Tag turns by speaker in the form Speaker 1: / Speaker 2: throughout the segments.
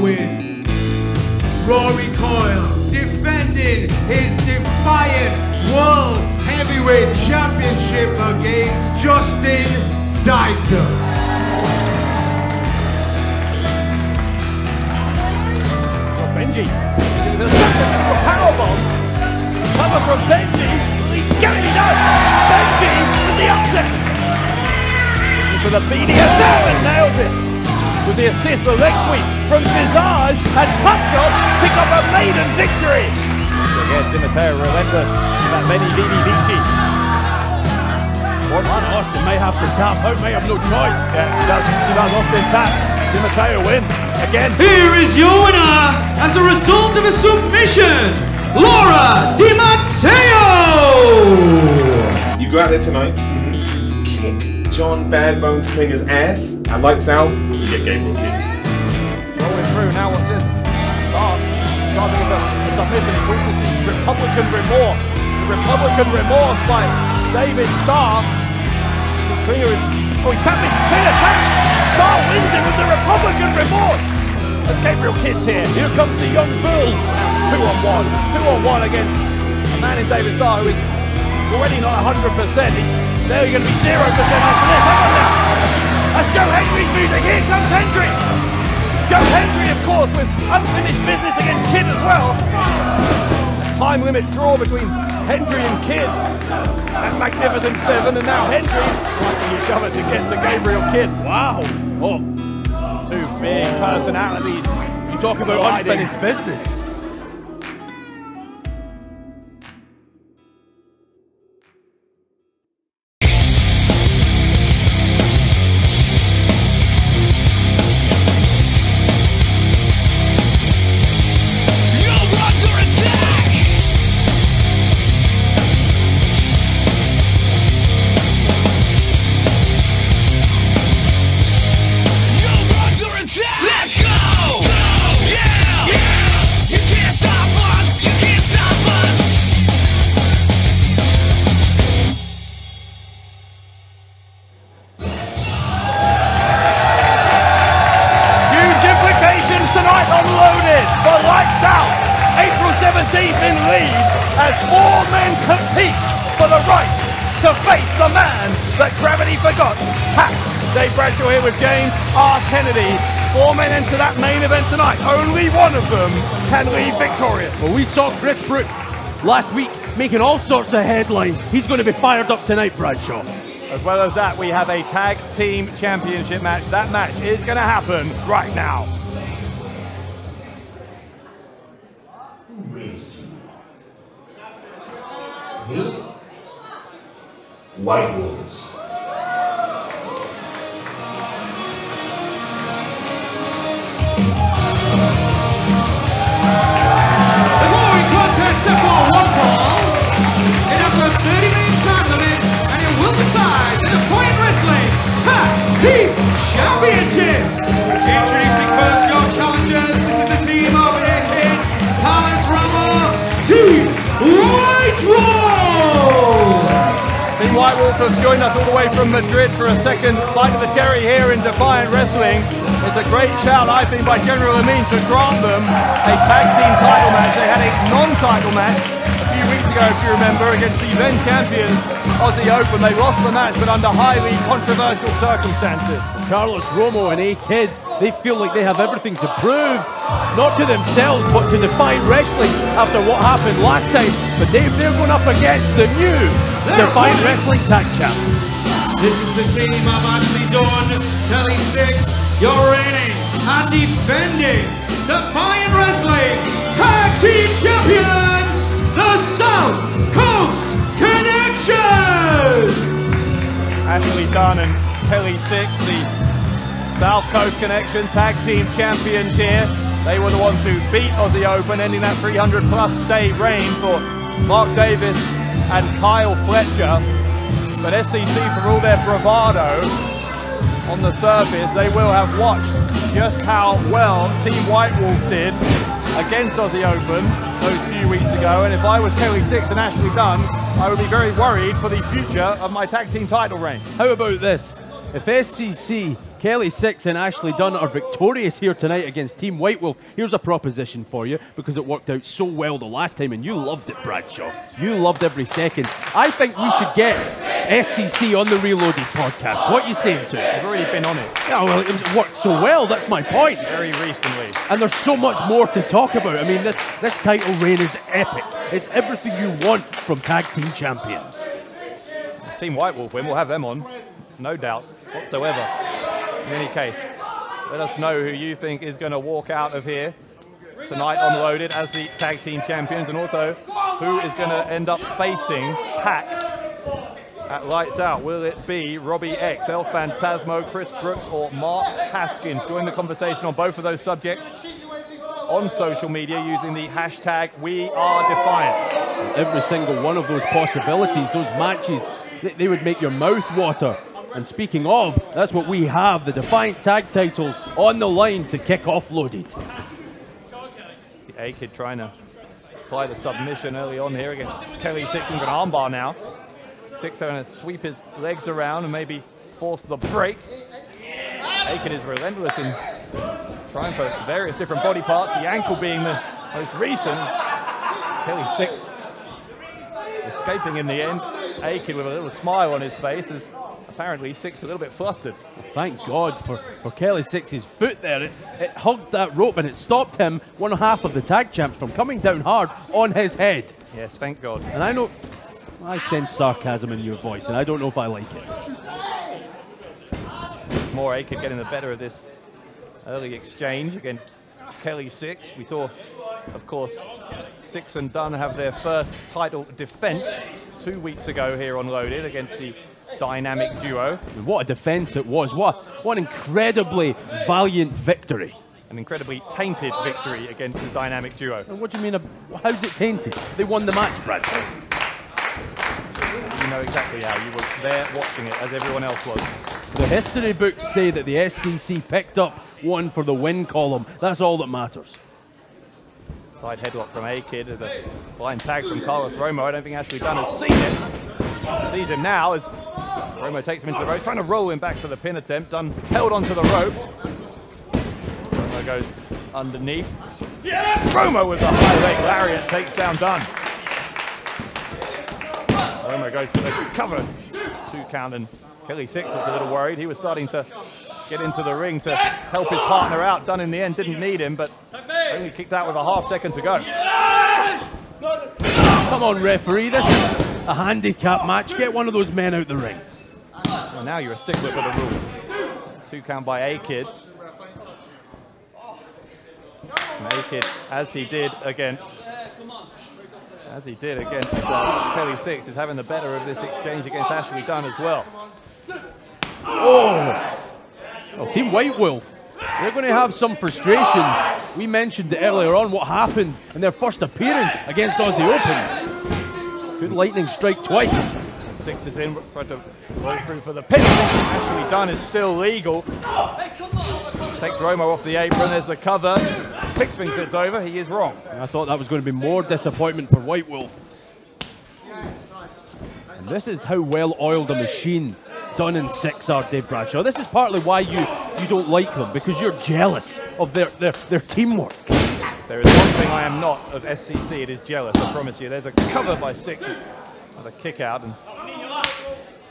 Speaker 1: with Rory Coyle defending his defiant World Heavyweight Championship against Justin Sizer.
Speaker 2: Oh, Benji. The powerbomb. Cover from Benji. Will he it? He. Benji with the upset. For the BDSM and nails it. With the assist, the leg sweep from Visage and Touchdown pick up a maiden victory. So again, Di Matteo relentless. That many BBBG. Watson Austin may have to tap out, may have no choice. Yeah, she does. She does. Austin tap. Di wins again.
Speaker 3: Here is your winner as a result of a submission, Laura DiMatteo.
Speaker 4: You go out there tonight, kick John Bad Bones Klinger's ass, and lights out, Gabriel Kidd.
Speaker 2: Rolling through now. What's this? Oh, Start. Starting with a, a submission. He calls Republican remorse. Republican remorse by David Starr. Klinger is. Oh, he's tapping. Klinger taps. Starr wins it with the Republican remorse. And Gabriel Kidd's here. Here comes the young bull. Two on one. Two on one against a man in David Starr who is already not 100%. He's, they're going to be 0% after this. That's Joe Hendry's music. Here comes Hendry. Joe Hendry, of course, with unfinished business against Kidd as well. Time limit draw between Hendry and Kidd at Magnificent Seven, and now Hendry liking each other to get to Gabriel Kidd. Wow. Oh, two big personalities. You talk about unfinished business. Kennedy. Four men enter that main event tonight. Only one of them can leave victorious.
Speaker 5: Well, we saw Chris Brookes last week making all sorts of headlines. He's going to be fired up tonight, Bradshaw.
Speaker 2: As well as that, we have a tag team championship match. That match is going to happen right now.
Speaker 6: White Wolves.
Speaker 3: The contest one fall. A 30 minute time limit and it will decide the Point Wrestling Tag Team Championships. Introducing first challengers. This is the team of A-Kid, Carlos Romo, Team White
Speaker 2: Wolf. White Wolf have joined us all the way from Madrid for a second bite of the cherry here in Defiant Wrestling. It's a great shout, I think, by General Amin to grant them a tag team title match. They had a non-title match a few weeks ago, if you remember, against the then champions Aussie Open. They lost the match, but under highly controversial circumstances.
Speaker 5: Carlos Romo and A Kid, they feel like they have everything to prove. Not to themselves, but to Defiant Wrestling after what happened last time. But they, they're going up against the new Defiant Wrestling Tag Champs.
Speaker 3: This is the team of Ashley Dunn, Kelly Six, your reigning and defending Defiant Wrestling Tag Team Champions, the South Coast Connection!
Speaker 2: Ashley Dunn and Kelly Six, the South Coast Connection Tag Team Champions here. They were the ones who beat Aussie Open, ending that 300 plus day reign for Mark Davis and Kyle Fletcher. But SCC, for all their bravado on the surface, they will have watched just how well Team White Wolf did against Aussie Open those few weeks ago, and if I was Kelly Six and Ashley Dunn, I would be very worried for the future of my tag team title reign.
Speaker 5: How about this? If SCC, Kelly Six, and Ashley Dunn are victorious here tonight against Team White Wolf, here's a proposition for you because it worked out so well the last time and you loved it, Bradshaw. You loved every second. I think we should get SCC on the Reloaded podcast. What are you saying to it?
Speaker 2: I've already been on it
Speaker 5: Yeah, well, it worked so well, that's my point.
Speaker 2: very recently.
Speaker 5: And there's so much more to talk about. I mean, this, this title reign is epic. It's everything you want from tag team champions.
Speaker 2: Team White Wolf win, we'll have them on, no doubt whatsoever. In any case, let us know who you think is going to walk out of here tonight on Loaded as the tag team champions, and also who is going to end up facing Pac at Lights Out. Will it be Robbie X, El Phantasmo, Chris Brookes, or Mark Haskins? Join the conversation on both of those subjects on social media using the hashtag We Are Defiant.
Speaker 5: Every single one of those possibilities, those matches, they would make your mouth water. And speaking of, that's what we have the Defiant Tag titles on the line to kick off Loaded.
Speaker 2: The A Kid trying to apply the submission early on here against Kelly Six and an armbar now. Six going to sweep his legs around and maybe force the break. A Kid is relentless in trying for various different body parts, the ankle being the most recent. Kelly Six escaping in the end. A Kid with a little smile on his face as apparently Six a little bit flustered.
Speaker 5: Thank God for, for Kelly Six's foot there. It, it hugged that rope and it stopped him, one half of the tag champs, from coming down hard on his head.
Speaker 2: Yes, thank God.
Speaker 5: And I know I sense sarcasm in your voice, and I don't know if I like it.
Speaker 2: More A-Kid getting the better of this early exchange against Kelly Six. We saw, of course, Six and Dunn have their first title defense two weeks ago here on Loaded against the dynamic duo.
Speaker 5: What a defense it was. What, what an incredibly valiant victory.
Speaker 2: An incredibly tainted victory against the dynamic duo.
Speaker 5: And What do you mean? How's it tainted? They won the match, Brad.
Speaker 2: You know exactly how. You were there watching it as everyone else was.
Speaker 5: The history books say that the SCC picked up one for the win column. That's all that matters.
Speaker 2: Side headlock from A-Kid as a blind tag from Carlos Romo. I don't think Ashley Dunn has seen it. Sees him now as Romo takes him into the ropes, trying to roll him back to the pin attempt. Dunn, held onto the ropes. Romo goes underneath. Romo with the high leg lariat takes down Dunn. Romo goes for the cover. Two count and Kelly Six looked a little worried. He was starting to get into the ring to help his partner out. Dunn in the end didn't need him, but only kicked out with a half second to go.
Speaker 5: Come on, referee. This is a handicap match. Get one of those men out the ring.
Speaker 2: So now you're a stickler for the rule. Two count by A-Kid. A-Kid, as he did against as he did against uh, Kelly Six, is having the better of this exchange against Ashley Dunn as well.
Speaker 5: Well, Team White Wolf, they're going to have some frustrations. We mentioned earlier on what happened in their first appearance against Aussie Open. Could lightning strike twice?
Speaker 2: Six is in, to roll through for the pin. Ashley Dunn is still legal. Takes Romo off the apron. There's the cover. Six thinks it's over. He is wrong.
Speaker 5: I thought that was going to be more disappointment for White Wolf. And this is how well oiled a machine Dunn and Six are, Dave Bradshaw. This is partly why you, you don't like them, because you're jealous of their, their, their teamwork.
Speaker 2: There is one thing I am not of SCC. It is jealous. I promise you. There's a cover by Six. With a kick out and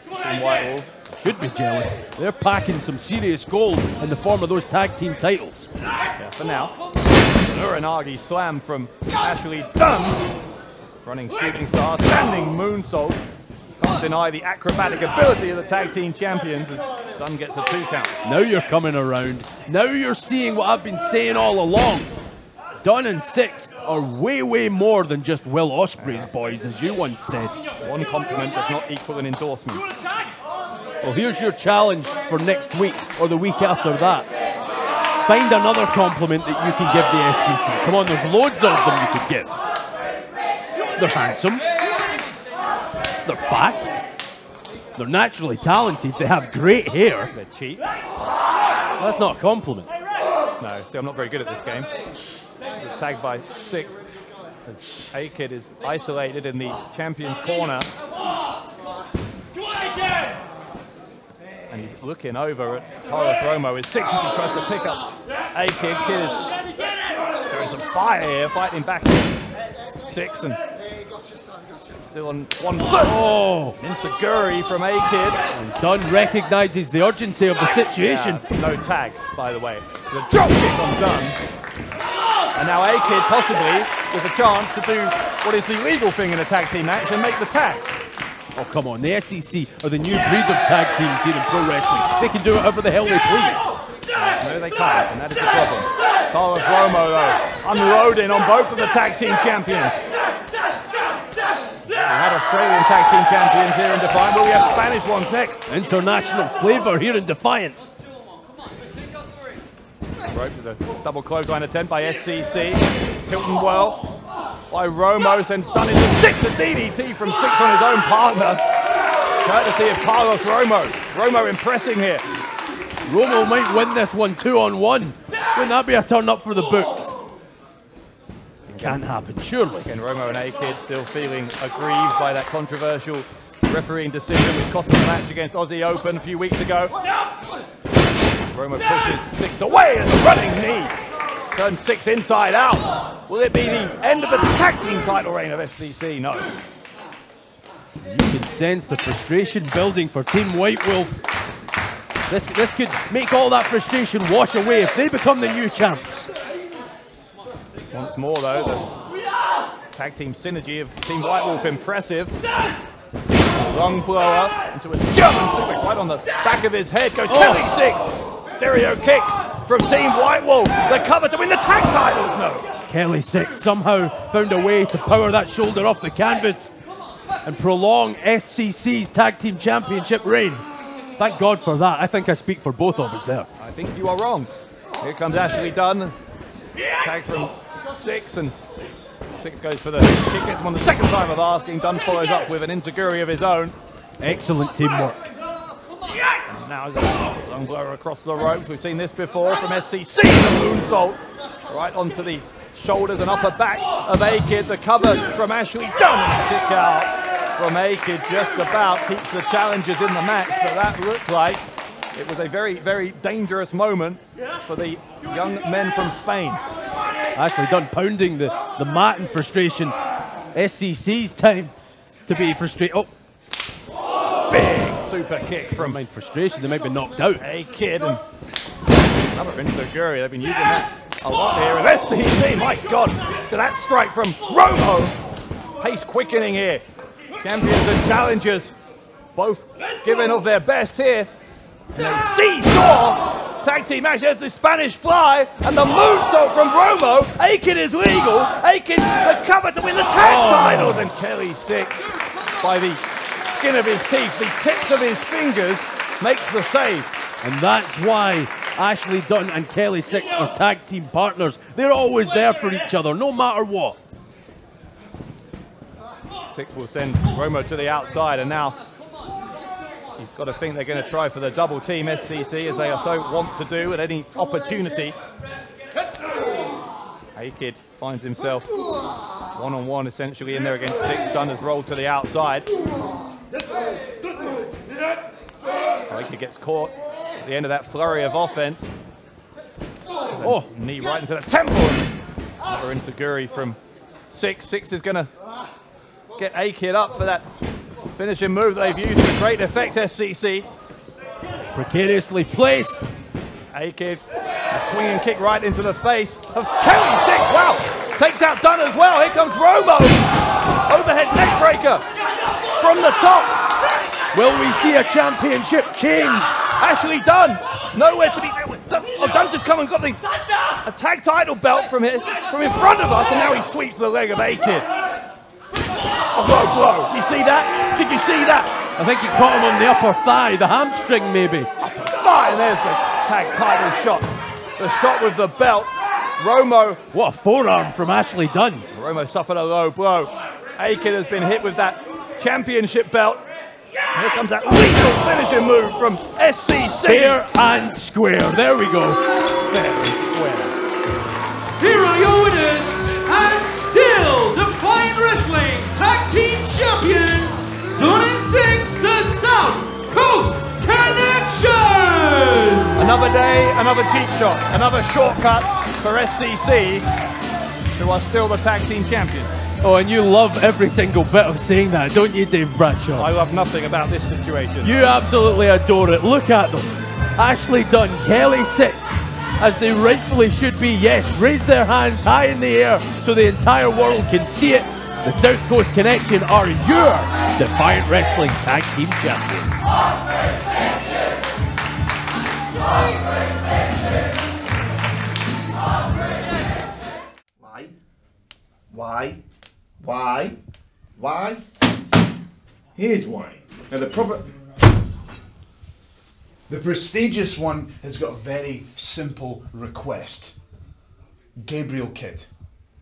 Speaker 2: Team White Wolf.
Speaker 5: Should be jealous. They're packing some serious gold in the form of those tag team titles.
Speaker 2: Yeah, for now. Uranage slam from Ashley Dunn. Running shooting star, standing moonsault. Can't deny the acrobatic ability of the tag team champions as Dunn gets a two count.
Speaker 5: Now you're coming around. Now you're seeing what I've been saying all along. Dunn and Six are way, way more than just Will Ospreay's boys, as you once said.
Speaker 2: One compliment does not equal an endorsement.
Speaker 5: Well, here's your challenge for next week or the week after that. Find another compliment that you can give the SCC. Come on, there's loads of them you could give. They're handsome. They're fast. They're naturally talented. They have great hair.
Speaker 2: They're cheap.
Speaker 5: That's not a compliment.
Speaker 2: No, see, I'm not very good at this game. He's tagged by six. As A-Kid is isolated in the champion's corner. And he's looking over at Carlos Romo. His six as he tries to pick up A-Kid. Kid is showing some fire here, fighting back. Six and still on one foot.
Speaker 5: Oh,
Speaker 2: Enzuigiri from A-Kid.
Speaker 5: Dunn recognises the urgency of the situation.
Speaker 2: Yeah, no tag, by the way. The drop kick on Dunn. And now A-Kid possibly with a chance to do what is the legal thing in a tag team match and make the tag.
Speaker 5: Oh, come on. The SCC are the new breed of tag teams here in pro wrestling. They can do whatever the hell they please.
Speaker 2: No, they can't, and that is the problem. Carlos Romo, though, unloading on both of the tag team champions. We had Australian tag team champions here in Defiant, but we have Spanish ones next.
Speaker 5: International flavour here in Defiant.
Speaker 2: Rope to the double clothesline attempt by SCC. Tilt-a-whirl by Romo, sends Dunn into six. The DDT from six on his own partner. Courtesy of Carlos Romo. Romo impressing here.
Speaker 5: Romo might win this one two on one. Wouldn't that be a turn up for the books? It Can't happen, surely.
Speaker 2: Again, Romo and A-Kid still feeling aggrieved by that controversial refereeing decision which cost them the match against Aussie Open a few weeks ago. Romo pushes six away and running knee. Turn six inside out. Will it be the end of the tag team title reign of SCC? No.
Speaker 5: You can sense the frustration building for Team White Wolf. This, this could make all that frustration wash away if they become the new champs.
Speaker 2: Once more, though, the tag team synergy of Team White Wolf impressive. Lung blower into a German suplex right on the back of his head. Goes oh. Kelly six. Stereo kicks from Team White Wolf. The cover to win the tag titles. No.
Speaker 5: Kelly Six somehow found a way to power that shoulder off the canvas and prolong SCC's Tag Team Championship reign. Thank God for that. I think I speak for both of us there.
Speaker 2: I think you are wrong. Here comes Ashley Dunn. Tag from six and six goes for the kick. Gets him on the second time of asking. Dunn follows up with an Enzuigiri of his own.
Speaker 5: Excellent teamwork.
Speaker 2: Now he's a lung blower across the ropes. We've seen this before from SCC. The moonsault right onto the shoulders and upper back of A-Kid. The cover from Ashley Dunn. Kick out from A-Kid just about keeps the challenges in the match, but that looked like it was a very, very dangerous moment for the young men from Spain.
Speaker 5: Ashley Dunn pounding the, the mat in frustration. SCC's time to be frustrated. Oh,
Speaker 2: Big super kick from
Speaker 5: mind frustration. They might be knocked out.
Speaker 2: A-Kid and another Enzuigiri. They've been using that a lot here. And SCC, my God, look that strike from Romo. Pace quickening here. Champions and challengers both giving of their best here. And a seesaw tag team match. There's the Spanish fly and the moonsault from Romo. A-Kid is legal. A-Kid the cover to win the tag oh. titles. And Kelly six by the skin of his teeth, the tips of his fingers makes the save.
Speaker 5: And that's why Ashley Dunn and Kelly Six are tag team partners. They're always there for each other, no matter what.
Speaker 2: Six will send Romo to the outside, and now you've got to think they're going to try for the double team SCC as they so want to do at any opportunity. A-Kid finds himself one on one essentially in there against Six. Dunn has rolled to the outside. A-Kid gets caught at the end of that flurry of offense.
Speaker 5: Oh,
Speaker 2: Knee right into the temple. Another Enzuigiri from Six. Six is going to get A-Kid up for that finishing move that they've used with great effect, SCC.
Speaker 5: precariously placed.
Speaker 2: A-Kid, a swinging kick right into the face of Kelly Six. Wow, takes out Dunn as well. Here comes Romo. Overhead neckbreaker from the top.
Speaker 5: Will we see a championship change?
Speaker 2: Ashley Dunn, nowhere to be. Oh, Dunn's just come and got the a tag title belt from it from in front of us, and now he sweeps the leg of A-Kid. A low blow. You see that? Did you see that?
Speaker 5: I think he caught him on the upper thigh, the hamstring maybe.
Speaker 2: Fine, there's the tag title shot. The shot with the belt. Romo,
Speaker 5: What a forearm from Ashley Dunn.
Speaker 2: Romo suffered a low blow. A-Kid has been hit with that championship belt. Here comes that lethal finishing move from SCC.
Speaker 5: Fair and square. There we go.
Speaker 2: Fair and square.
Speaker 3: Here are your winners and still Defiant Wrestling Tag Team Champions, Dunn in Six, the South Coast Connection!
Speaker 2: Another day, another cheap shot, another shortcut for SCC, who are still the tag team champions.
Speaker 5: Oh, and you love every single bit of saying that, don't you, Dave Bradshaw?
Speaker 2: I love nothing about this situation.
Speaker 5: You absolutely adore it. Look at them. Ashley Dunn, Kelly Six, as they rightfully should be. Yes, raise their hands high in the air so the entire world can see it. The South Coast Connection are your Defiant Wrestling Tag Team Champions.
Speaker 7: Why? Why? Why? Why?
Speaker 4: Here's why. Now the problem.
Speaker 7: The prestigious one has got a very simple request. Gabriel Kidd.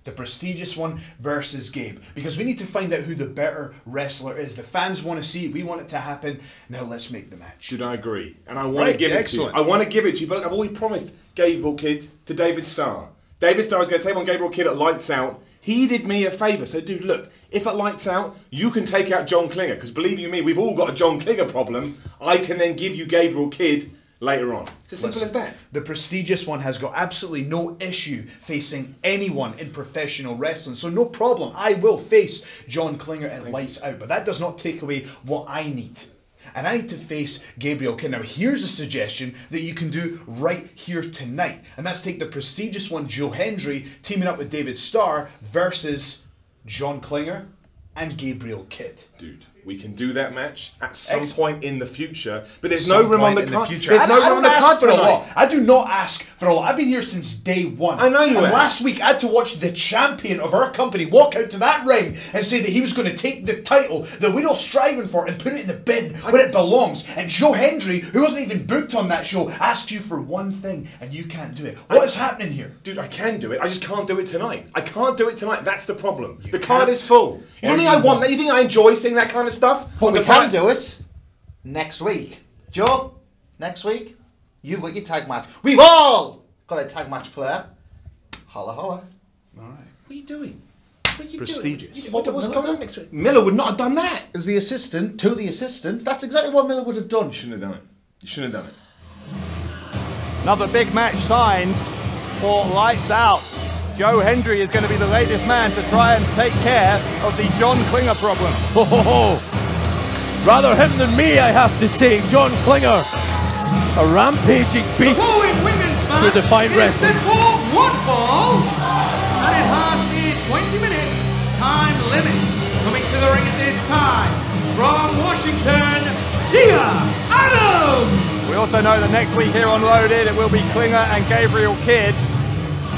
Speaker 7: The prestigious one versus Gabe. Because we need to find out who the better wrestler is. The fans want to see it. We want it to happen. Now let's make the match.
Speaker 4: Should I agree? And I want
Speaker 7: Right,
Speaker 4: to give
Speaker 7: excellent.
Speaker 4: it to you. I want to give it to you, but I've always promised Gabriel Kidd to David Starr. David Starr is going to take on Gabriel Kidd at Lights Out. He did me a favour. So, dude, look, if it Lights Out, you can take out John Klinger, because believe you me, we've all got a John Klinger problem. I can then give you Gabriel Kidd later on. It's as simple
Speaker 7: Listen,
Speaker 4: as that.
Speaker 7: The prestigious one has got absolutely no issue facing anyone in professional wrestling. So no problem. I will face John Klinger at Lights Out. But that does not take away what I need. And I need to face Gabriel Kidd. Now here's a suggestion that you can do right here tonight. And that's take the prestigious one, Joe Hendry, teaming up with David Starr versus John Klinger and Gabriel Kidd.
Speaker 4: Dude, we can do that match at some
Speaker 7: Ex-
Speaker 4: point in the future, but there's
Speaker 7: Some
Speaker 4: no room on the card.
Speaker 7: future.
Speaker 4: There's
Speaker 7: I,
Speaker 4: no
Speaker 7: I
Speaker 4: room on the card
Speaker 7: for a lot. I do not ask for a lot. I've been here since day one.
Speaker 4: I know you
Speaker 7: And
Speaker 4: have.
Speaker 7: last week I had to watch the champion of our company walk out to that ring and say that he was going to take the title that we're all striving for and put it in the bin where it belongs. And Joe Hendry, who wasn't even booked on that show, asked you for one thing and you can't do it. What is happening here?
Speaker 4: Dude, I can do it. I just can't do it tonight. I can't do it tonight. That's the problem. the
Speaker 7: can't.
Speaker 4: card is full. You think I want that? You think I enjoy seeing that kind of stuff?
Speaker 8: But
Speaker 4: On
Speaker 8: we can
Speaker 4: fi-
Speaker 8: do it next week. Joe, next week, you've got your tag match. We've all got a tag match player. Holla holla. All right.
Speaker 4: What are you doing? What are you
Speaker 7: Prestigious.
Speaker 4: doing? What, what's going on next week? Miller would not have done that.
Speaker 8: As the assistant to the assistant, that's exactly what Miller would have done.
Speaker 4: You shouldn't have done it. You shouldn't have done it.
Speaker 2: Another big match signed for Lights Out. Joe Hendry is going to be the latest man to try and take care of the John Klinger problem.
Speaker 5: Ho ho ho! Rather him than me, I have to say. John Klinger, a rampaging
Speaker 3: The
Speaker 5: beast.
Speaker 3: following women's match
Speaker 5: Defiant
Speaker 3: is
Speaker 5: Wrestling.
Speaker 3: set for one fall, and it has a 20-minute time limit. Coming to the ring at this time, from Washington, Gia Adams!
Speaker 2: We also know that next week here on Loaded, it will be Klinger and Gabriel Kidd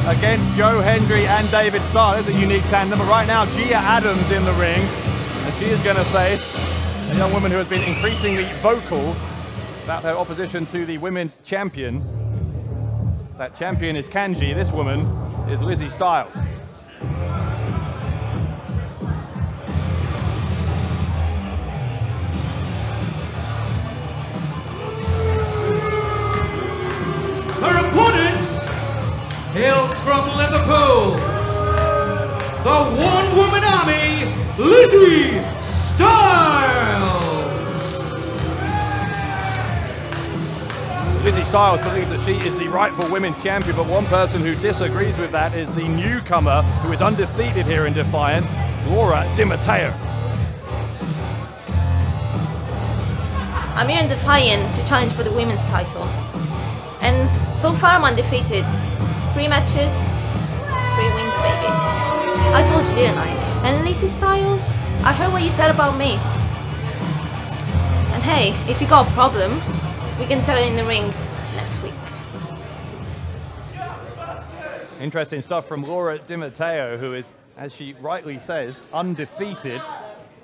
Speaker 2: against Joe Hendry and David Starr. There's a unique tandem. But right now, Gia Adams in the ring, and she is going to face a young woman who has been increasingly vocal about her opposition to the women's champion. That champion is Kanji. This woman is Lizzie Styles.
Speaker 3: Hails from Liverpool, the one-woman army, Lizzie Styles!
Speaker 2: Lizzie Styles believes that she is the rightful women's champion, but one person who disagrees with that is the newcomer who is undefeated here in Defiant, Laura Di Matteo.
Speaker 9: I'm here in Defiant to challenge for the women's title. And so far I'm undefeated. Three matches, three wins, baby. I told you, didn't I? And Lacey Styles, I heard what you said about me. And hey, if you got a problem, we can settle in the ring next week.
Speaker 2: Interesting stuff from Laura Di Matteo, who is, as she rightly says, undefeated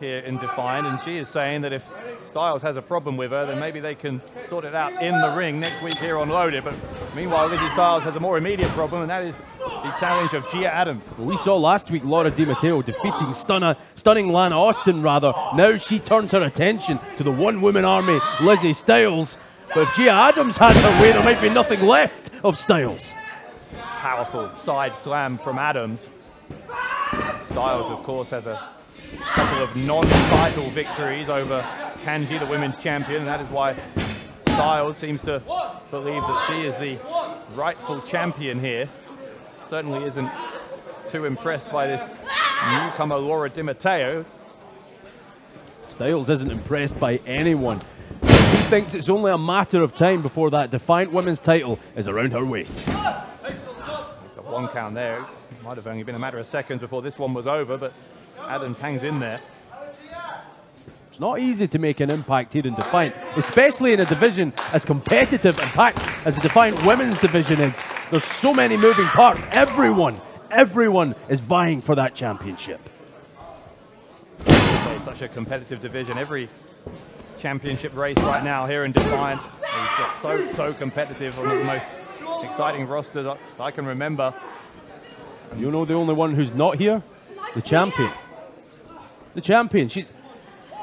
Speaker 2: here in Defiant, and she is saying that if Styles has a problem with her, then maybe they can sort it out in the ring next week here on Loaded. But meanwhile, Lizzie Styles has a more immediate problem, and that is the challenge of Gia Adams.
Speaker 5: Well, We saw last week Laura Di Matteo defeating stunner, stunning Lana Austin, rather. Now she turns her attention to the one woman army, Lizzie Styles. But if Gia Adams has her way, there might be nothing left of Styles.
Speaker 2: powerful side slam from Adams. Styles, of course, has a couple of non-title victories over Kanji, the women's champion, and that is why Styles seems to believe that she is the rightful champion here. Certainly isn't too impressed by this newcomer Laura Di Matteo.
Speaker 5: Styles isn't impressed by anyone. He thinks it's only a matter of time before that Defiant Women's title is around her waist.
Speaker 2: Got one count there. Might have only been a matter of seconds before this one was over, but Adams hangs in there.
Speaker 5: It's not easy to make an impact here in Defiant, especially in a division as competitive and packed as the Defiant women's division is. There's so many moving parts. Everyone, everyone is vying for that championship.
Speaker 2: So such a competitive division. Every championship race right now here in Defiant is so so competitive. One of the most exciting rosters I- I can remember.
Speaker 5: You know the only one who's not here? The champion. The champion. She's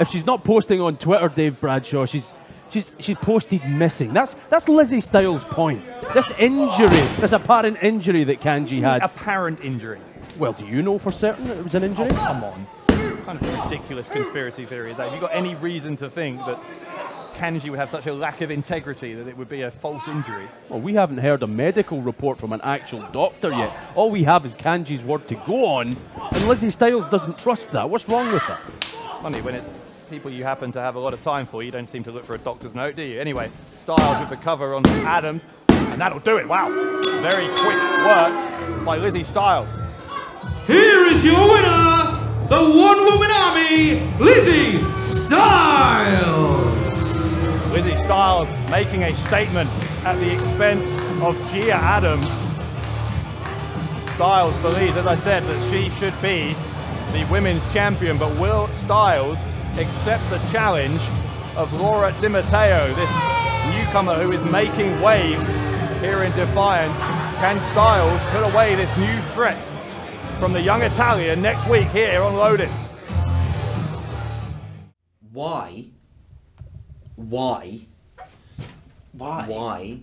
Speaker 5: if she's not posting on Twitter, Dave Bradshaw, she's she's she's posted missing. That's that's Lizzie Styles' point. This injury, this apparent injury that Kanji had.
Speaker 2: Apparent injury.
Speaker 5: Well, do you know for certain that it was an injury?
Speaker 2: Oh, come on. Kind of ridiculous conspiracy theory is that. Have you got any reason to think that Kanji would have such a lack of integrity that it would be a false injury?
Speaker 5: Well, we haven't heard a medical report from an actual doctor yet. All we have is Kanji's word to go on, and Lizzie Styles doesn't trust that. What's wrong with that?
Speaker 2: Funny, when it's people you happen to have a lot of time for, you don't seem to look for a doctor's note, do you? Anyway, Styles with the cover on Adams, and that'll do it. Wow. Very quick work by Lizzie Styles.
Speaker 3: Here is your winner, the One Woman Army, Lizzie Styles.
Speaker 2: Lizzie Styles making a statement at the expense of Gia Adams. Styles believes, as I said, that she should be the women's champion, but will Styles accept the challenge of Laura Di Matteo, this newcomer who is making waves here in Defiant? Can Styles put away this new threat from the young Italian next week here on Loaded?
Speaker 10: Why? Why?
Speaker 11: Why?
Speaker 10: Why?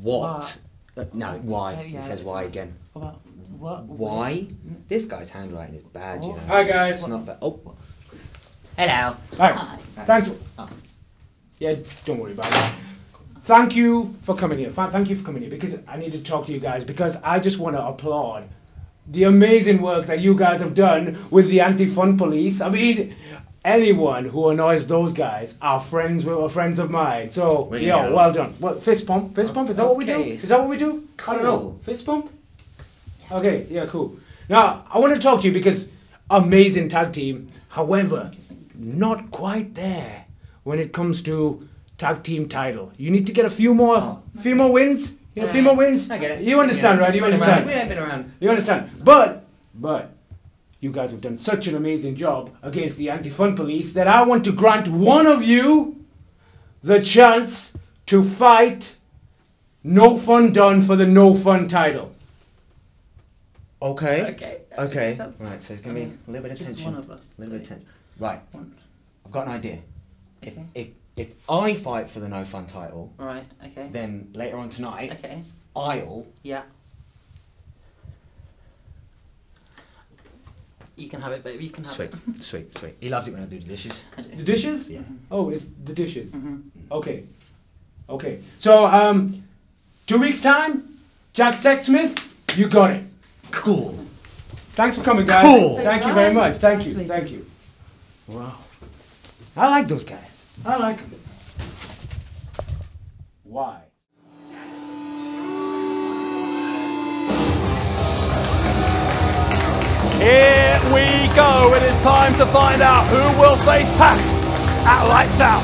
Speaker 10: What? Uh, no, why?
Speaker 11: Oh,
Speaker 10: he
Speaker 11: yeah,
Speaker 10: says why
Speaker 11: fine.
Speaker 10: again.
Speaker 11: What? What?
Speaker 10: Why? This guy's handwriting is bad, you know.
Speaker 1: Hi, guys.
Speaker 10: It's not bad. Oh,
Speaker 11: Hello.
Speaker 1: Thanks. Thanks.
Speaker 10: Oh.
Speaker 1: Yeah, don't worry about it. Thank you for coming here. Thank you for coming here because I need to talk to you guys because I just want to applaud the amazing work that you guys have done with the anti-fun police. I mean, anyone who annoys those guys are friends with are friends of mine. So,
Speaker 10: Well,
Speaker 1: yo,
Speaker 10: yeah.
Speaker 1: well done. What fist pump? Fist pump? Is that what we do? Is that what we do? I don't know. Fist pump? Okay, yeah, cool. Now, I want to talk to you because amazing tag team. However, not quite there when it comes to tag team title. You need to get a few more, oh. few more wins. You know, a few more wins.
Speaker 10: I get it.
Speaker 1: You understand,
Speaker 10: Yeah,
Speaker 1: right? You
Speaker 10: we've been around.
Speaker 1: understand.
Speaker 10: We have been around.
Speaker 1: You understand. But, but, you guys have done such an amazing job against the anti-fun police that I want to grant one of you the chance to fight No Fun Done for the No Fun title.
Speaker 10: Okay.
Speaker 11: Okay.
Speaker 10: Okay.
Speaker 11: That's-
Speaker 10: Right, so give
Speaker 11: I
Speaker 10: gonna be
Speaker 11: mean,
Speaker 10: a little bit of
Speaker 11: just
Speaker 10: tension.
Speaker 11: one of us.
Speaker 10: A little bit of
Speaker 11: Okay.
Speaker 10: tension. Right.
Speaker 11: One.
Speaker 10: I've got an idea. If
Speaker 11: Okay.
Speaker 10: if if I fight for the no fun title,
Speaker 11: All right. Okay.
Speaker 10: then later on tonight,
Speaker 11: Okay.
Speaker 10: I'll
Speaker 11: Yeah. You can have it, baby. You can have
Speaker 10: sweet,
Speaker 11: it.
Speaker 10: sweet, sweet. Sweet. He loves it when I do the dishes.
Speaker 11: I do.
Speaker 1: The dishes?
Speaker 10: Yeah.
Speaker 1: Oh, it's the dishes.
Speaker 11: Mhm.
Speaker 1: Okay. Okay. So, um, two weeks' time, Jack Sexsmith, you got it.
Speaker 10: Cool.
Speaker 1: Thanks for coming, guys.
Speaker 10: Cool.
Speaker 1: Thank you very much. Thank
Speaker 11: Nice
Speaker 1: you.
Speaker 11: meeting
Speaker 1: Thank
Speaker 11: you.
Speaker 1: you. Wow. I like those guys. I like them. Why?
Speaker 2: Here we go. It is time to find out who will face Pac at Lights Out.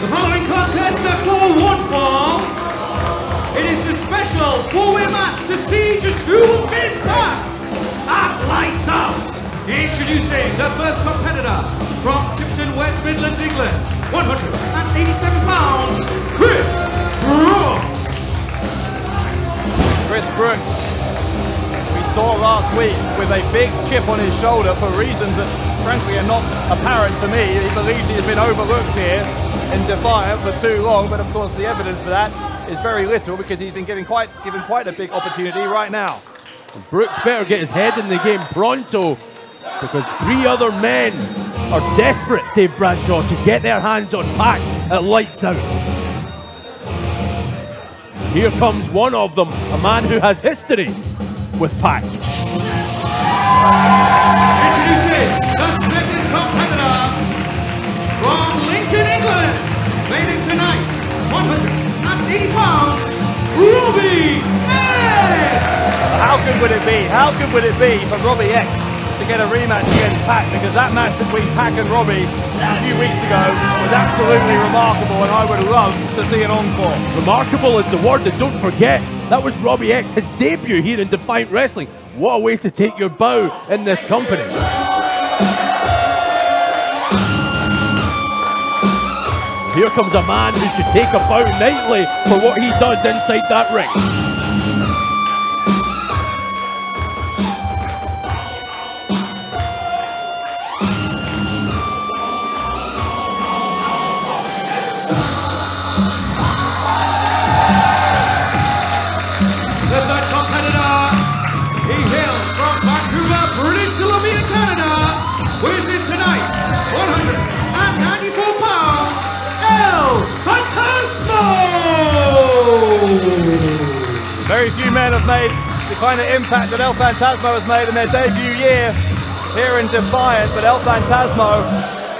Speaker 3: The following contest set for one fall. It is the special four-way match to see just who will face Pac at Lights Out. Introducing the first competitor from Tipton, West Midlands, England, 187 pounds, Chris Brookes.
Speaker 2: Chris Brookes we saw last week with a big chip on his shoulder for reasons that frankly are not apparent to me. He believes he has been overlooked here in Defiant for too long, but of course the evidence for that is very little because he's been given quite given quite a big opportunity right now.
Speaker 5: Brookes better get his head in the game pronto because three other men are desperate, Dave Bradshaw, to get their hands on Pac at lights out. Here comes one of them, a man who has history with Pac.
Speaker 3: Introducing the second competitor from Lincoln, England, weighing tonight 180 pounds, Robbie X.
Speaker 2: How good would it be? How good would it be for Robbie X get a rematch against Pac? Because that match between Pac and Robbie a few weeks ago was absolutely remarkable, and I would love to see an encore.
Speaker 5: Remarkable is the word, and don't forget, that was Robbie X, his debut here in Defiant Wrestling. What a way to take your bow in this company. Here comes a man who should take a bow nightly for what he does inside that ring.
Speaker 2: Very few men have made the kind of impact that El Phantasmo has made in their debut year here in Defiant, but El Phantasmo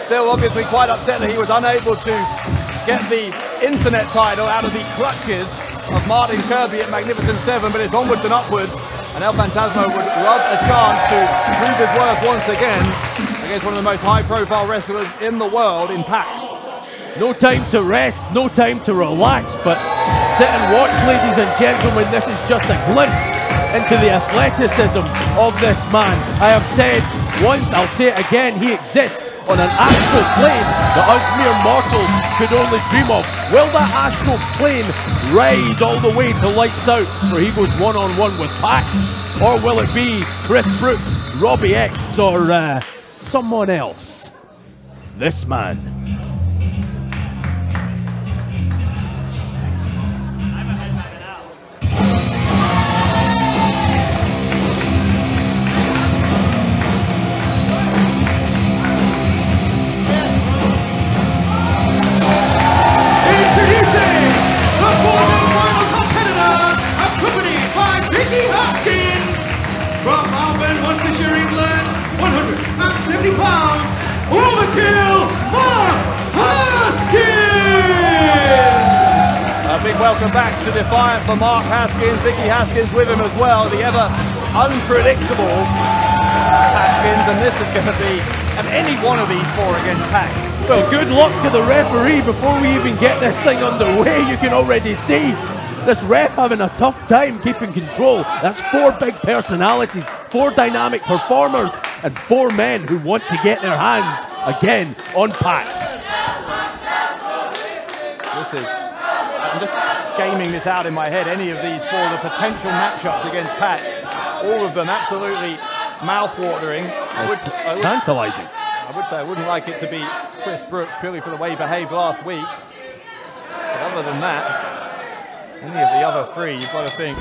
Speaker 2: still obviously quite upset that he was unable to get the internet title out of the clutches of Martin Kirby at Magnificent 7, but it's onwards and upwards, and El Phantasmo would love a chance to prove his worth once again against one of the most high-profile wrestlers in the world in Pac.
Speaker 5: No time to rest, no time to relax, but sit and watch, ladies and gentlemen. This is just a glimpse into the athleticism of this man. I have said once, I'll say it again, he exists on an astral plane that us mere mortals could only dream of. Will that astral plane ride all the way to lights out where he goes one-on-one with Pac? Or will it be Chris Brookes, Robbie X, or uh, someone else? This man.
Speaker 2: A big welcome back to Defiant for Mark Haskins, Vicky Haskins with him as well, the ever unpredictable Haskins, and this is going to be and any one of these four against Pac.
Speaker 5: Well, good luck to the referee before we even get this thing underway. You can already see this ref having a tough time keeping control. That's four big personalities, four dynamic performers, and four men who want to get their hands again on Pac.
Speaker 2: This is, gaming this out in my head, any of these four, the potential matchups against Pac, all of them absolutely mouth-watering. I would, I would-
Speaker 5: Tantalizing.
Speaker 2: I would say I wouldn't like it to be Chris Brookes purely for the way he behaved last week. But other than that, any of the other three, you've got to think.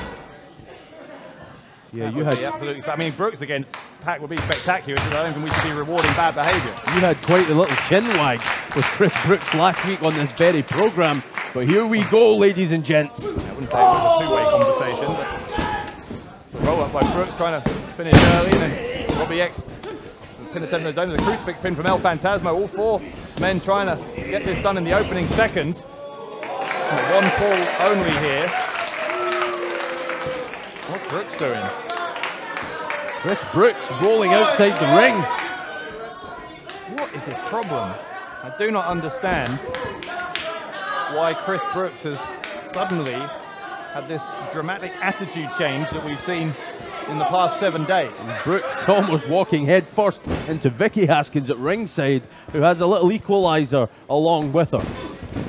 Speaker 5: Yeah, you had
Speaker 2: absolutely. I mean, Brookes against Pac would be spectacular. So I don't think we should be rewarding bad behaviour.
Speaker 5: you had quite a little chin wag with Chris Brookes last week on this very program. But here we go, ladies and gents.
Speaker 2: I wouldn't say it was a two-way conversation. Roll up by Brookes trying to finish early, and then Robbie X pin attempt in the zone. The crucifix pin from El Phantasmo. All four men trying to get this done in the opening seconds. One fall only here. What's Brookes doing?
Speaker 5: Chris Brookes rolling outside the ring.
Speaker 2: What is his problem? I do not understand why Chris Brookes has suddenly had this dramatic attitude change that we've seen in the past seven days.
Speaker 5: Brookes almost walking head first into Vicky Haskins at ringside, who has a little equaliser along with her.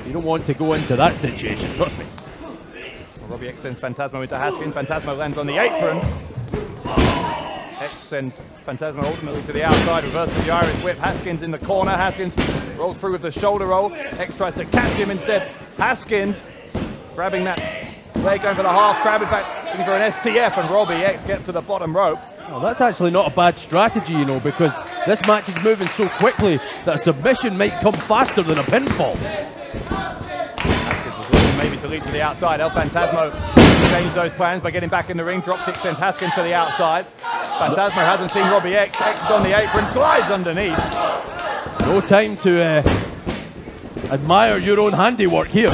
Speaker 5: You don't want to go into that situation, trust me.
Speaker 2: Well, Robbie X sends Phantasmo into Haskins. Phantasmo lands on the apron. X sends Phantasmo ultimately to the outside, reverse to the Irish whip. Haskins in the corner. Haskins rolls through with the shoulder roll. X tries to catch him instead. Haskins grabbing that leg over the half, crab. In fact, looking for an STF, and Robbie X gets to the bottom rope.
Speaker 5: Well, that's actually not a bad strategy, you know, because this match is moving so quickly that a submission might come faster than a pinfall.
Speaker 2: Haskins was looking maybe to lead to the outside. El Phantasmo changed those plans by getting back in the ring. Drop kick sends Haskins to the outside. Phantasmo hasn't seen Robbie X. X on the apron, slides underneath.
Speaker 5: No time to uh, admire your own handiwork here.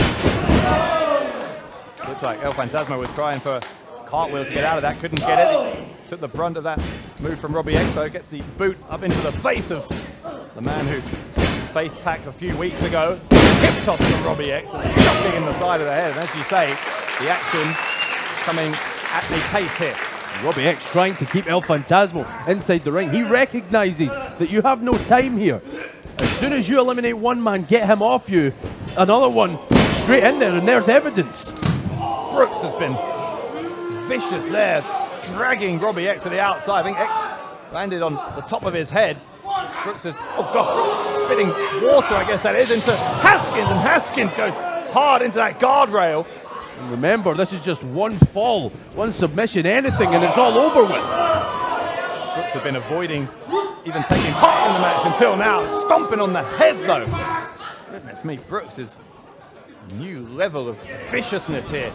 Speaker 2: Looks like El Phantasmo was trying for cartwheel to get out of that, couldn't get it. Took the brunt of that move from Robbie X, so gets the boot up into the face of the man who face packed a few weeks ago. Hip toss from Robbie X, and in the side of the head. And as you say, the action coming at the pace here.
Speaker 5: Robbie X trying to keep El Phantasmo inside the ring. He recognizes that you have no time here. As soon as you eliminate one man, get him off you, another one straight in there, and there's evidence.
Speaker 2: Brookes has been vicious there, dragging Robbie X to the outside. I think X landed on the top of his head. Brookes is, oh God, Brookes spitting water, I guess that is, into Haskins, and Haskins goes hard into that guardrail.
Speaker 5: And remember, this is just one fall, one submission, anything, and it's all over with.
Speaker 2: Brookes have been avoiding even taking part in the match until now. Stomping on the head, though. Goodness me, Brookes is new level of viciousness here.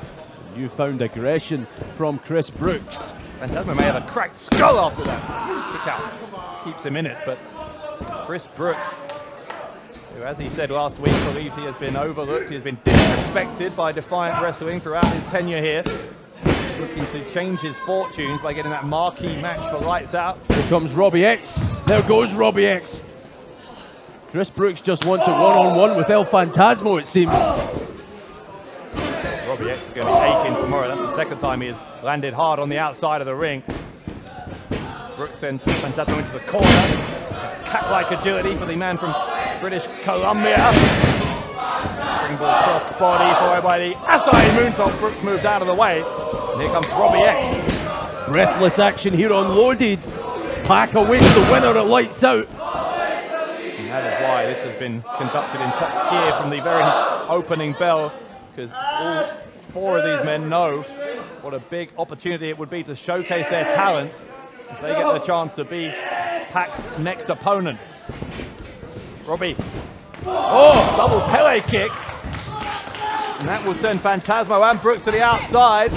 Speaker 5: Newfound aggression from Chris Brookes.
Speaker 2: Phantasmo may have a cracked skull after that kick out. Keeps him in it, but Chris Brookes, as he said last week, believes he has been overlooked, he has been disrespected by Defiant Wrestling throughout his tenure here. Looking to change his fortunes by getting that marquee match for Lights Out.
Speaker 5: Here comes Robbie X. There goes Robbie X. Chris Brookes just wants a one-on-one with El Phantasmo, it seems.
Speaker 2: Robbie X is going to be aching tomorrow. That's the second time he has landed hard on the outside of the ring. Brookes sends Phantasmo into the corner. Cat-like agility for the man from British Columbia. Springboard cross body followed by the Asai moonsault. Brookes moves out of the way. And here comes Robbie X.
Speaker 5: Breathless action here on Loaded. Pac awaits the winner at Lights Out.
Speaker 2: And that is why this has been conducted in top gear from the very opening bell, because all four of these men know what a big opportunity it would be to showcase their talents if they get the chance to be Pac's next opponent. Robbie, oh, double Pele kick. And that will send Phantasmo and Brookes to the outside.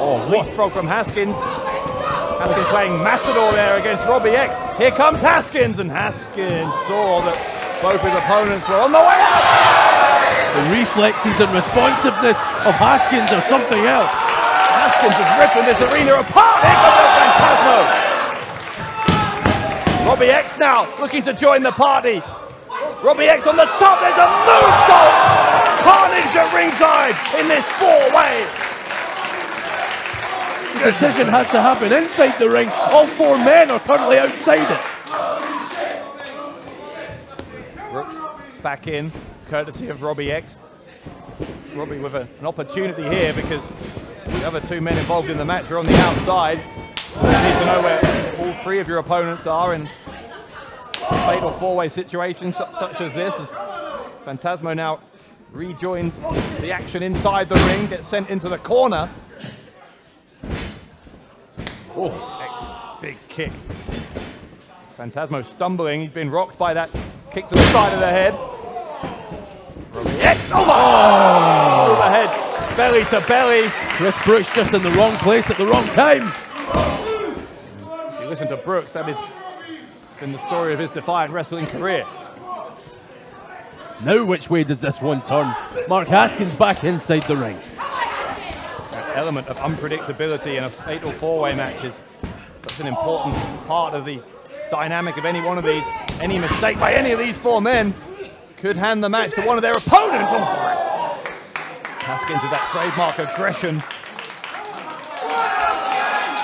Speaker 2: Oh, leapfrog from Haskins. Haskins playing Matador there against Robbie X. Here comes Haskins, and Haskins saw that both his opponents were on the way out.
Speaker 5: The reflexes and responsiveness of Haskins are something else.
Speaker 2: Haskins is ripping this arena apart. Here comes Phantasmo. Robbie X now looking to join the party. Robbie X on the top. There's a moonsault. Carnage at ringside in this four-way.
Speaker 5: The decision has to happen inside the ring. All four men are currently outside it.
Speaker 2: Brookes back in, courtesy of Robbie X. Robbie with a, an opportunity here because the other two men involved in the match are on the outside. You need to know where all three of your opponents are in a fatal four-way situations such as this. As Phantasmo now rejoins the action inside the ring, gets sent into the corner. Oh, X, big kick. Phantasmo stumbling. He's been rocked by that kick to the side of the head. X over! Oh! Overhead, belly to belly.
Speaker 5: Chris Brookes just in the wrong place at the wrong time.
Speaker 2: Listen to Brookes, that is been the story of his defiant wrestling career.
Speaker 5: Now, which way does this one turn? Mark Haskins back inside the ring.
Speaker 2: That element of unpredictability in a fatal four-way match is such an important part of the dynamic of any one of these. Any mistake by any of these four men could hand the match to one of their opponents. Oh, Haskins with that trademark aggression.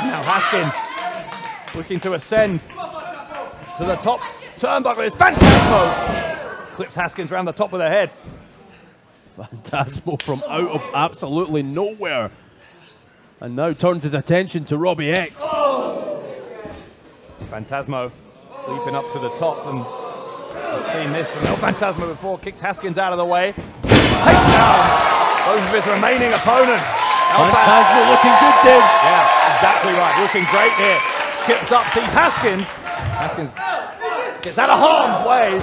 Speaker 2: Now Haskins looking to ascend to the top turnbuckle. It's Phantasmo. Clips Haskins around the top of the head.
Speaker 5: Phantasmo from out of absolutely nowhere. And now turns his attention to Robbie X.
Speaker 2: Phantasmo leaping up to the top and I've seen this from El Phantasmo before. Kicks Haskins out of the way. Takes down both of his remaining opponents. El
Speaker 5: Phantasmo looking good, Dave.
Speaker 2: Yeah, exactly right. Looking great here. Skips up, sees Haskins. Haskins gets out of harm's way.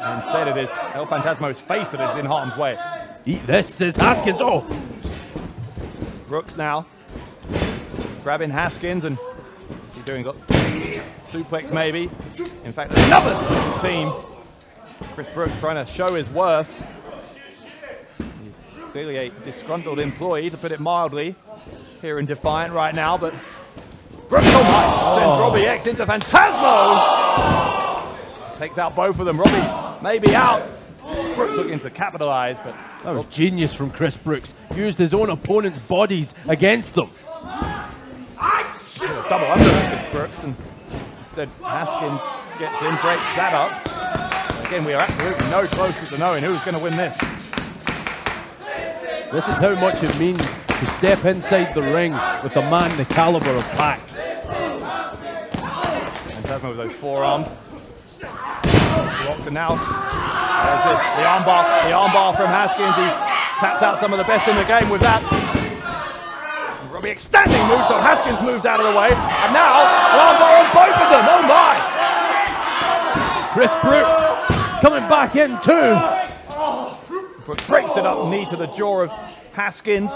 Speaker 2: And instead it is El Phantasmo's face that is in harm's way.
Speaker 5: Eat this, says Haskins. Oh,
Speaker 2: Brookes now grabbing Haskins and what's he doing? Got suplex maybe. In fact, another team. Chris Brookes trying to show his worth. He's clearly a disgruntled employee, to put it mildly, here in Defiant right now. But Brookes oh my, sends Robbie X into Phantasmo. Takes out both of them. Robbie maybe out. Brookes looking to capitalize, but
Speaker 5: that was genius from Chris Brookes. Used his own opponent's bodies against them.
Speaker 2: double under Brookes, and instead Haskins gets in, breaks that up. Again, we are absolutely no closer to knowing who's going to win this.
Speaker 5: This is how much it means to step inside the ring with a man the caliber of Pac.
Speaker 2: Phantasmo with those forearms. And now there's it. The armbar, the armbar from Haskins. He's tapped out some of the best in the game with that. Robbie extending moves on. Haskins moves out of the way. And now an armbar on both of them. Oh my!
Speaker 5: Chris Brookes coming back in too.
Speaker 2: Brookes breaks it up, knee to the jaw of Haskins.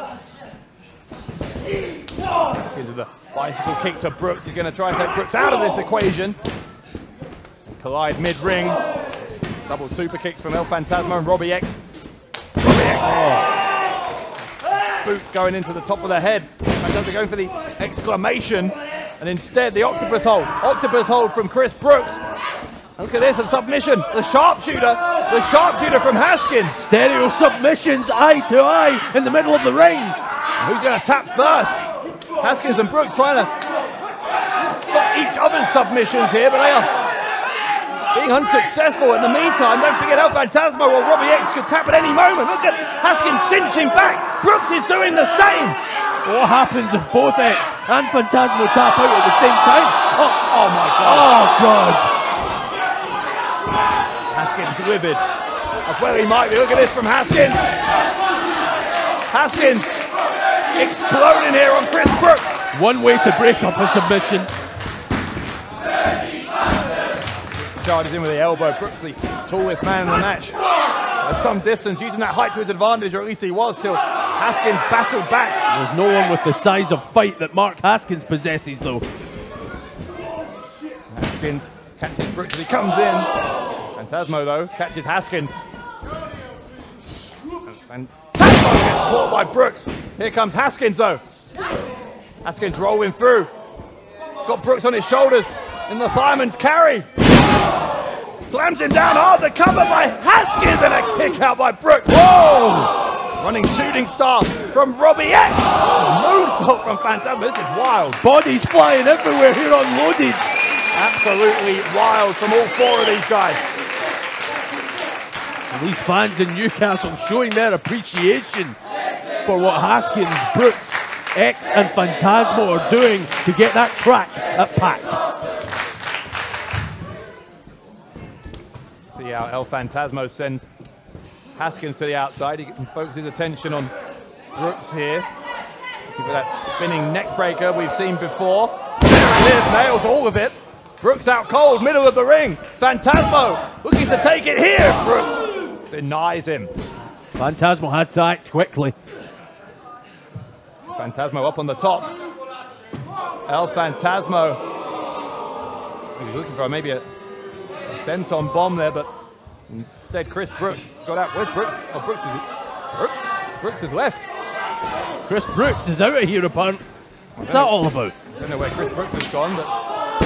Speaker 2: Haskins with a bicycle kick to Brookes. He's going to try and take Brookes out of this equation. Collide mid-ring. Double super kicks from El Phantasmo and Robbie X. Robbie X. Oh. Boots going into the top of the head. Phantasmo going for the exclamation. And instead, the octopus hold. Octopus hold from Chris Brookes. Look at this, a submission. The sharpshooter. The sharpshooter from Haskins.
Speaker 5: Stereo submissions, eye to eye, in the middle of the ring.
Speaker 2: Who's going to tap first? Haskins and Brookes trying to stop each other's submissions here, but they are being unsuccessful. In the meantime, don't forget El Phantasmo or Robbie X could tap at any moment. Look at Haskins cinching back. Brookes is doing the same.
Speaker 5: What happens if both X and Phantasmo tap out at the same time?
Speaker 2: Oh, oh my God.
Speaker 5: Oh, God.
Speaker 2: Haskins livid. That's where he might be. Look at this from Haskins. Haskins exploding here on Chris Brookes.
Speaker 5: One way to break up a submission.
Speaker 2: Charges in with the elbow. Brookes, the tallest man in the match. At some distance, using that height to his advantage, or at least he was, till Haskins battled back.
Speaker 5: There's no one with the size of fight that Mark Haskins possesses, though.
Speaker 2: Haskins catches Brookes as he comes in. Phantasmo, though, catches Haskins. And Phantasmo gets caught by Brookes. Here comes Haskins, though. Haskins rolling through. Got Brookes on his shoulders in the fireman's carry. Slams him down hard. The cover by Haskins and a kick out by Brookes. Whoa! Running shooting star from Robbie X. Moonsault from Phantasmo. This is wild.
Speaker 5: Bodies flying everywhere here on Loaded.
Speaker 2: Absolutely wild from all four of these guys.
Speaker 5: These fans in Newcastle showing their appreciation for what Haskins, Brookes, X, and Phantasmo are doing to get that crack at Pac.
Speaker 2: See how El Phantasmo sends Haskins to the outside. He can focus his attention on Brookes here. Looking for that spinning neck breaker we've seen before. There nails all of it. Brookes out cold, middle of the ring. Phantasmo looking to take it here. Brookes denies him.
Speaker 5: Phantasmo has to act quickly.
Speaker 2: Phantasmo up on the top. El Phantasmo. He's looking for maybe a, a senton bomb there, but instead Chris Brookes got out. with Brookes? Oh, Brookes is Brookes. Brookes is left.
Speaker 5: Chris Brookes is out of here, apparently. What's that all about?
Speaker 2: I don't know where Chris Brookes has gone, but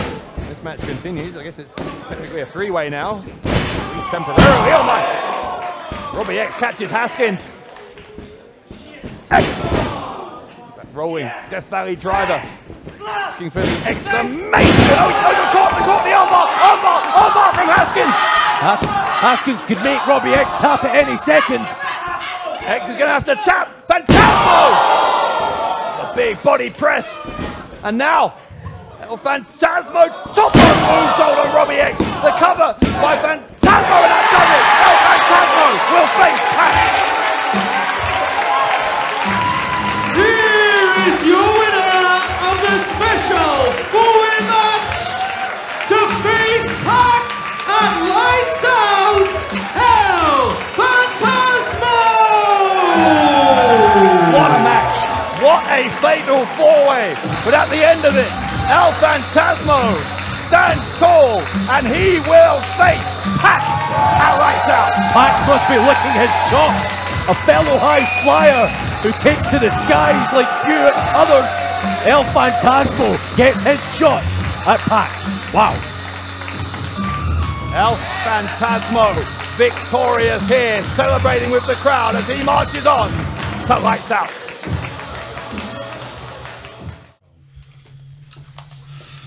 Speaker 2: this match continues. I guess it's technically a three-way now. Temporarily, oh my! Robbie X catches Haskins. Rolling Death Valley driver. Looking for the exclamation. Oh, oh, the caught, the caught, the armbar, armbar, armbar from Haskins.
Speaker 5: Has- Haskins could make Robbie X tap at any second.
Speaker 2: X is going to have to tap. Phantasmo! A big body press. And now, Oh, Phantasmo top moonsault on Robbie X. The cover by Phantasmo and that does it. Will face Pac.
Speaker 3: Here is your winner of the special four-way match to face Pac and Lights Out, El Phantasmo!
Speaker 2: What a match! What a fatal four-way! But at the end of it, El Phantasmo stands tall and he will face Pac at Lights Out.
Speaker 5: Pac must be licking his chops. A fellow high flyer who takes to the skies like few others. El Phantasmo gets his shot at Pac. Wow.
Speaker 2: El Phantasmo victorious here, celebrating with the crowd as he marches on to Lights Out.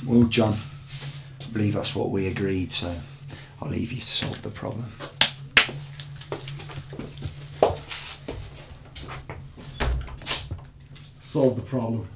Speaker 7: Well, John, I believe that's what we agreed, so I'll leave you to solve the problem.
Speaker 12: Solve the problem.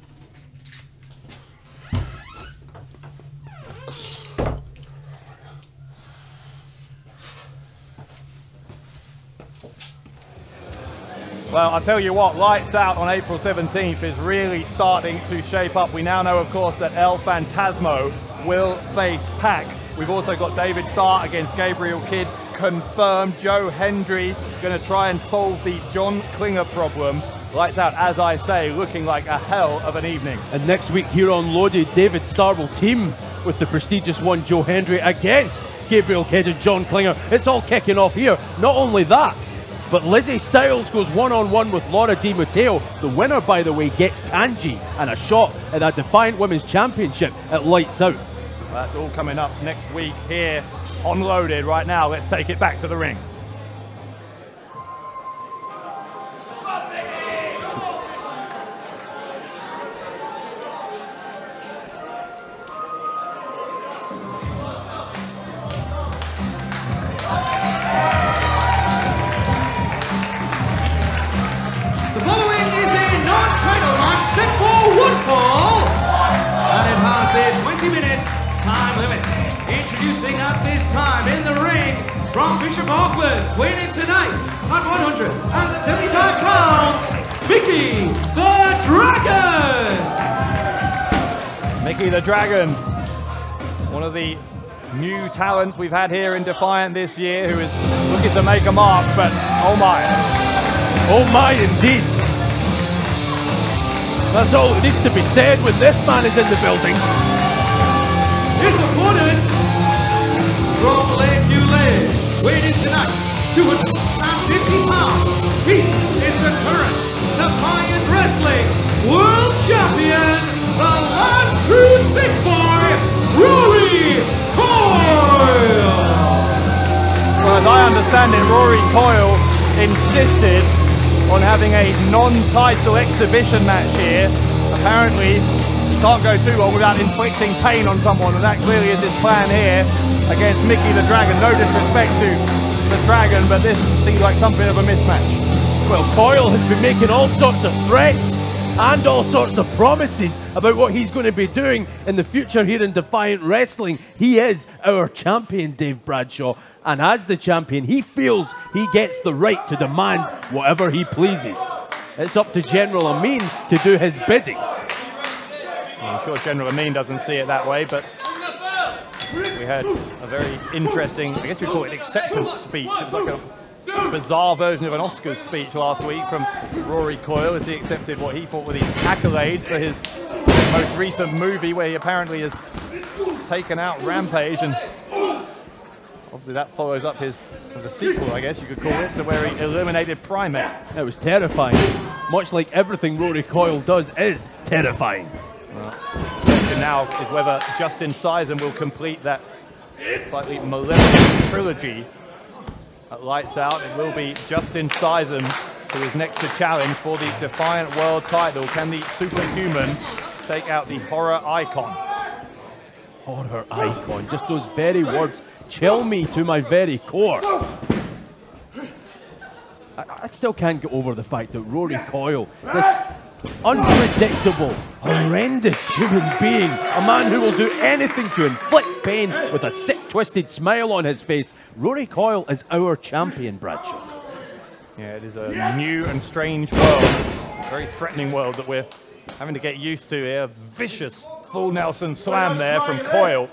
Speaker 2: Well, I'll tell you what, Lights Out on April 17th is really starting to shape up. We now know, of course, that El Phantasmo will face Pac. We've also got David Starr against Gabriel Kidd confirmed. Joe Hendry going to try and solve the John Klinger problem. Lights Out, as I say, looking like a hell of an evening.
Speaker 5: And next week here on Loaded, David Starr will team with the prestigious one Joe Hendry against Gabriel Kidd and John Klinger. It's all kicking off here. Not only that, but Lizzie Styles goes one-on-one with Laura Di Matteo. The winner, by the way, gets Kanji and a shot at that Defiant Women's Championship at Lights Out.
Speaker 2: That's all coming up next week here on Loaded. Right now, let's take it back to the ring. New talents we've had here in Defiant this year, who is looking to make a mark, but oh my.
Speaker 5: Oh my, indeed. That's all that needs to be said when this man is in the building.
Speaker 3: His opponent from Lake New Lake, weighing tonight 250 pounds. He is the current Defiant Wrestling World Champion, the last true sick
Speaker 2: understand it, Rory Coyle insisted on having a non-title exhibition match here. Apparently, he can't go too long without inflicting pain on someone, and that clearly is his plan here against Mickey the Dragon. No disrespect to the Dragon, but this seems like something of a mismatch.
Speaker 5: Well, Coyle has been making all sorts of threats and all sorts of promises about what he's going to be doing in the future here in Defiant Wrestling. He is our champion, Dave Bradshaw, and as the champion, he feels he gets the right to demand whatever he pleases. It's up to General Amin to do his bidding.
Speaker 2: I'm sure General Amin doesn't see it that way, but we had a very interesting, I guess we call it acceptance speech. It was like a bizarre version of an Oscars speech last week from Rory Coyle as he accepted what he thought were the accolades for his most recent movie where he apparently has taken out Rampage and obviously that follows up his as a sequel, I guess you could call it, to where he eliminated Primate.
Speaker 5: It was terrifying. Much like everything Rory Coyle does is terrifying.
Speaker 2: The question now is whether Justin Sysum will complete that slightly malevolent trilogy at Lights Out. It will be Justin Sysum who is next to challenge for the Defiant World title. Can the superhuman take out the horror icon?
Speaker 5: Horror icon, just those very words chill me to my very core. I, I still can't get over the fact that Rory Coyle, this unpredictable, horrendous human being. A man who will do anything to inflict pain with a sick, twisted smile on his face. Rory Coyle is our champion, Bradshaw.
Speaker 2: Yeah, it is a new and strange world. Very threatening world that we're having to get used to here. Vicious full Nelson slam there from Coyle.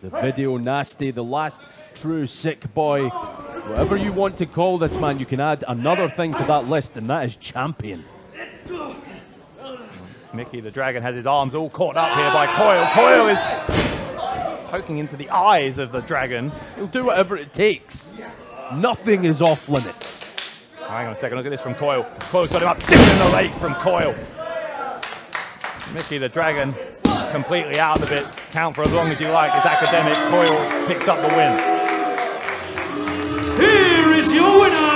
Speaker 5: The video nasty, the last true sick boy. Whatever you want to call this man, you can add another thing to that list, and that is champion.
Speaker 2: Mickey the Dragon has his arms all caught up here by Coyle. Coyle is poking into the eyes of the Dragon.
Speaker 5: He'll do whatever it takes. Nothing is off limits.
Speaker 2: Oh, hang on a second, look at this from Coyle. Coyle's got him up deep in the lake from Coyle. Mickey the Dragon completely out of it. Count for as long as you like. It's academic. Coyle picks up the win.
Speaker 3: Here is your winner,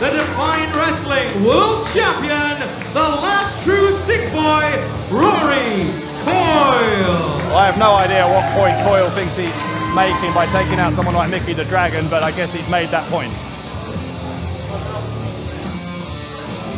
Speaker 3: the Defiant Wrestling World Champion, the last true sick boy, Rory Coyle.
Speaker 2: I have no idea what point Coyle thinks he's making by taking out someone like Mickey the Dragon, but I guess he's made that point.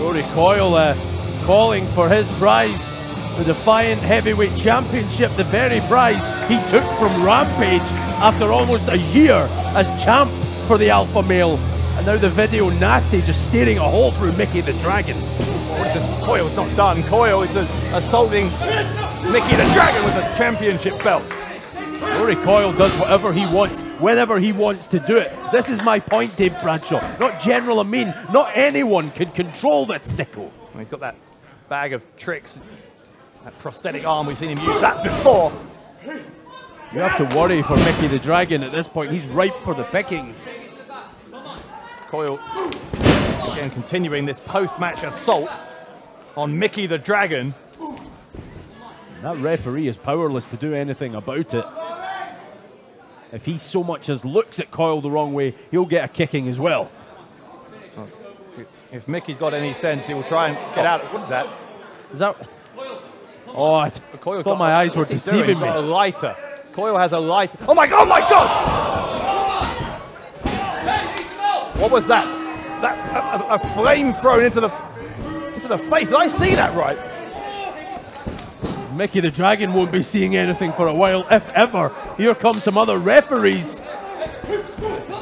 Speaker 5: Rory Coyle uh, calling for his prize, the Defiant Heavyweight Championship, the very prize he took from Rampage after almost a year as champ for the Alpha Male. And now the video nasty just staring a hole through Mickey the Dragon.
Speaker 2: What is this? Coyle's not done. Coyle is assaulting Mickey the Dragon with a championship belt.
Speaker 5: Rory Coyle does whatever he wants, whenever he wants to do it. This is my point, Dave Bradshaw. Not General Amin, not anyone can control this sickle.
Speaker 2: Well, he's got that bag of tricks, that prosthetic arm. We've seen him use that before.
Speaker 5: You have to worry for Mickey the Dragon at this point. He's ripe for the pickings.
Speaker 2: Coyle again continuing this post-match assault on Mickey the Dragon.
Speaker 5: That referee is powerless to do anything about it. If he so much as looks at Coyle the wrong way, he'll get a kicking as well.
Speaker 2: If Mickey's got any sense, he will try and get out. What is that?
Speaker 5: Is that? Oh, I
Speaker 2: Coyle's
Speaker 5: thought
Speaker 2: got-
Speaker 5: my eyes were
Speaker 2: what's he doing?
Speaker 5: deceiving me.
Speaker 2: a lighter. Coyle has a lighter. Oh my god! Oh my god! What was that? That a, a- flame thrown into the into the face. Did I see that right?
Speaker 5: Mickey the Dragon won't be seeing anything for a while, if ever. Here come some other referees.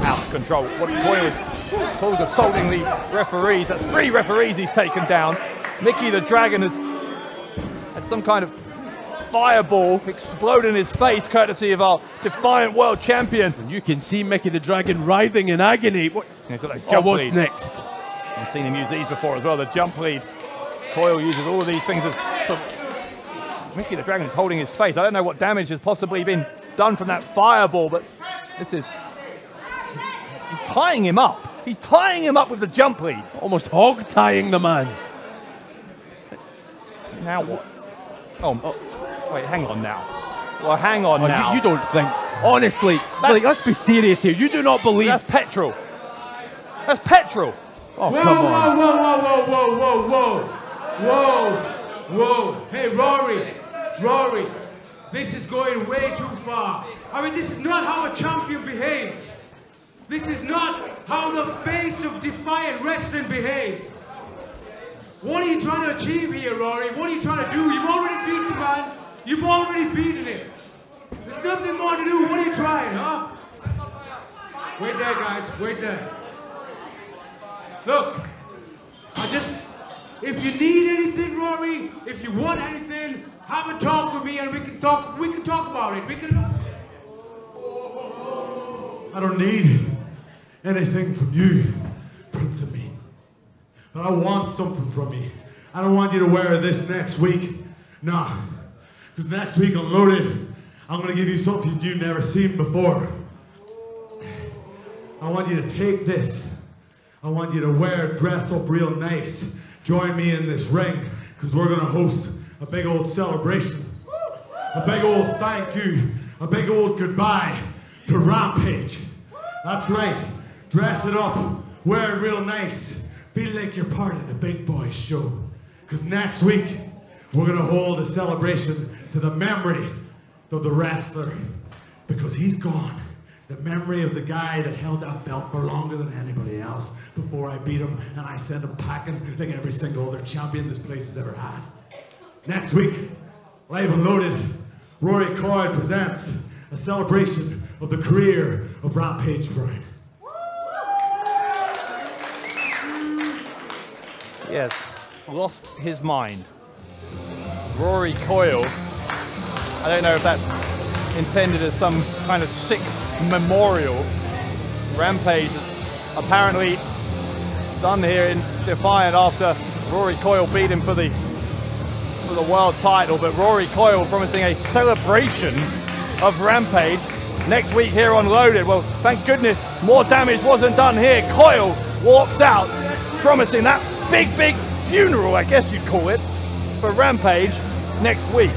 Speaker 2: Out of control. What Coyle is Coyle's assaulting the referees. That's three referees he's taken down. Mickey the Dragon has had some kind of fireball explode in his face, courtesy of our defiant world champion.
Speaker 5: And you can see Mickey the Dragon writhing in agony. What?
Speaker 2: He's got
Speaker 5: Oh,
Speaker 2: jump
Speaker 5: what's next?
Speaker 2: I've seen him use these before as well, the jump leads. Coyle uses all of these things as. sort of- Mickey the Dragon is holding his face. I don't know what damage has possibly been done from that fireball, but this is. He's tying him up. He's tying him up with the jump leads.
Speaker 5: Almost hog tying the man.
Speaker 2: Now what? Oh, oh wait, hang on now. Well, hang on
Speaker 5: Oh,
Speaker 2: now.
Speaker 5: you, you don't think. Honestly, like, let's be serious here. You do not believe.
Speaker 2: That's petrol. That's petrol.
Speaker 5: Oh,
Speaker 3: Whoa,
Speaker 5: come
Speaker 3: whoa,
Speaker 5: on.
Speaker 3: whoa, whoa, whoa, whoa, whoa, whoa, whoa, whoa. Hey, Rory, Rory, this is going way too far. I mean, this is not how a champion behaves. This is not how the face of Defiant Wrestling behaves. What are you trying to achieve here, Rory? What are you trying to do? You've already beat the man. You've already beaten him. There's nothing more to do. What are you trying, huh? Wait there, guys. Wait there. Look, I just, if you need anything, Rory, if you want anything, have a talk with me and we can talk, we can talk about it. We can.
Speaker 12: I don't need anything from you, Prince Ameen. But I want something from you. I don't want you to wear this next week. Nah. Because next week I'm Loaded, I'm going to give you something you've never seen before. I want you to take this. I want you to wear, dress up real nice. Join me in this ring, because we're going to host a big old celebration. A big old thank you. A big old goodbye to Rampage. That's right. Dress it up. Wear it real nice. Feel like you're part of the big boys show. Because next week, we're going to hold a celebration to the memory of the wrestler. Because he's gone. The memory of the guy that held that belt for longer than anybody else before I beat him and I sent him packing like every single other champion this place has ever had. Next week, live and loaded, Rory Coyle presents a celebration of the career of Rampage Brown.
Speaker 2: Yes, lost his mind. Rory Coyle. I don't know if that's intended as some kind of sick memorial. Rampage is apparently done here in Defiant after Rory Coyle beat him for the for the world title, but Rory Coyle promising a celebration of Rampage next week here on Loaded. Well, thank goodness more damage wasn't done here. Coyle walks out promising that big, big funeral, I guess you'd call it, for Rampage next week.